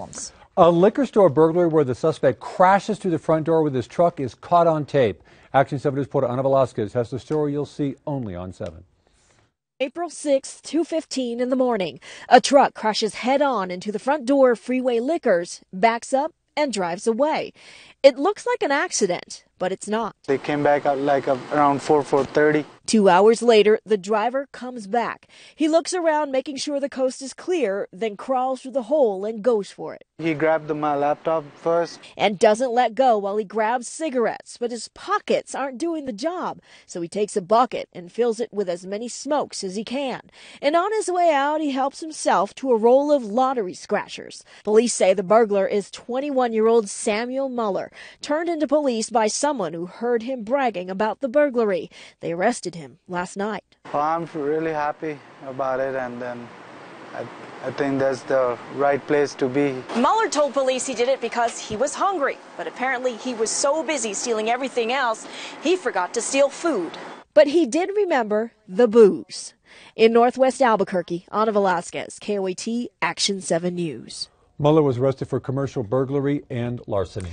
problems. A liquor store burglary where the suspect crashes through the front door with his truck is caught on tape. Action 7 News reporter Ana Velasquez has the story you'll see only on 7. April 6, 2:15 in the morning. A truck crashes head-on into the front door of Freeway Liquors, backs up and drives away. It looks like an accident, but it's not. They came back at like around 4 4:30. Two hours later, the driver comes back. He looks around, making sure the coast is clear, then crawls through the hole and goes for it. He grabbed my laptop first. And doesn't let go while he grabs cigarettes, but his pockets aren't doing the job. So he takes a bucket and fills it with as many smokes as he can. And on his way out, he helps himself to a roll of lottery scratchers. Police say the burglar is 21 year old Samuel Muller, turned into police by someone who heard him bragging about the burglary. They arrested him last night. Well, I'm really happy about it, and then I, I think that's the right place to be. Muller told police he did it because he was hungry, but apparently he was so busy stealing everything else, he forgot to steal food. But he did remember the booze. In Northwest Albuquerque, Ana Velasquez, KOAT Action 7 News. Muller was arrested for commercial burglary and larceny.